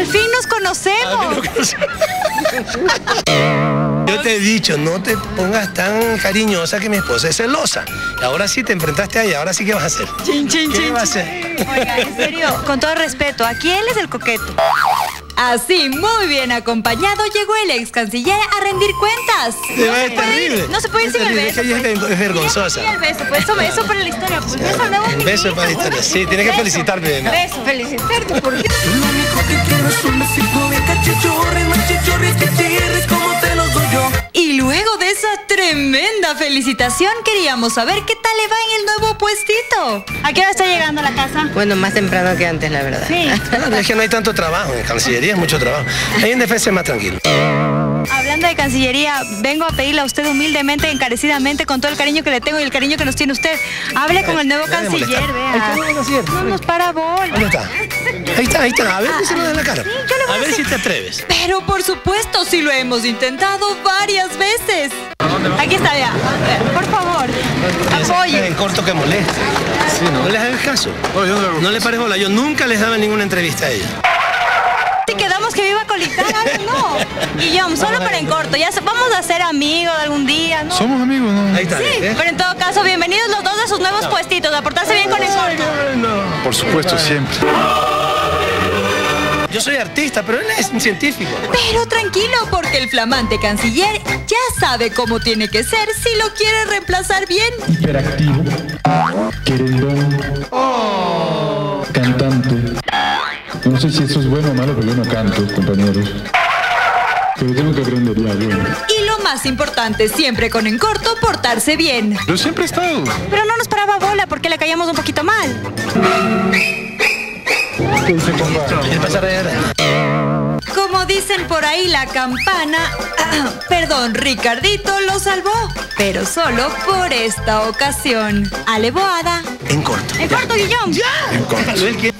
Al fin nos conocemos. Yo te he dicho, no te pongas tan cariñosa que mi esposa es celosa. Ahora sí te enfrentaste ahí, ahora sí, ¿qué vas a hacer? Chin, chin, ¿Qué chin, vas a hacer? Oiga, en serio, con todo respeto, aquí él es el coqueto. Así, muy bien acompañado, llegó el ex canciller a rendir cuentas. Se es ir, terrible. no se puede ir Es sin el beso, Es pues. ver- es vergonzosa. Y el beso, pues eso, eso para la historia, pues beso beso para la historia. Sí, tienes que felicitarme. Beso, felicitarte, ¿por qué? Lo único que quiero es un besito de cachichorres, más chichorres que chirres como te los doy yo. Y luego de esa tremenda felicitación, queríamos saber qué tal le va en el nuevo puestito. ¿A qué hora está llegando a la casa? Bueno, más temprano que antes, la verdad. Sí. Claro, es que no hay tanto trabajo. En Cancillería es mucho trabajo. Ahí en defensa es más tranquilo. Hablando de Cancillería, vengo a pedirle a usted humildemente, encarecidamente, con todo el cariño que le tengo y el cariño que nos tiene usted. Hable con el nuevo Deja de canciller, vea. No nos para bola. ¿Dónde está? Ahí está, ahí está. A ver, díselo de la cara. yo le voy A a ver hacer- si te atreves. Pero por supuesto, sí lo hemos intentado varias veces. Aquí está, vea. Por favor, apoye. En corto que moleste. no. les hagas caso. No le pares bola. Yo nunca les daba ninguna entrevista a ella. Si quedamos que viva colitar, no. Guillón, solo para en corto. Ya se- vamos a ser amigos algún día, ¿no? Somos amigos, ¿no? Ahí está. Sí, ¿eh? pero en todo caso, bienvenidos los dos a sus nuevos puestitos, a portarse bien con el corto. Por supuesto, siempre. Yo soy artista, pero él es un científico. Pero tranquilo, porque el flamante canciller ya sabe cómo tiene que ser si lo quiere reemplazar bien. hiperactivo, querendón, cantante. No sé si eso es bueno o malo, pero yo no canto, compañeros. Pero tengo que aprender ya, bueno. Y lo más importante, siempre con en corto, portarse bien. Yo siempre he estado. Pero no nos paraba bola porque le caíamos un poquito mal. Como dicen por ahí la campana, perdón, Ricardito lo salvó, pero solo por esta ocasión. Aleboada. En corto. En corto, Guillón. Déjalo, él quiere-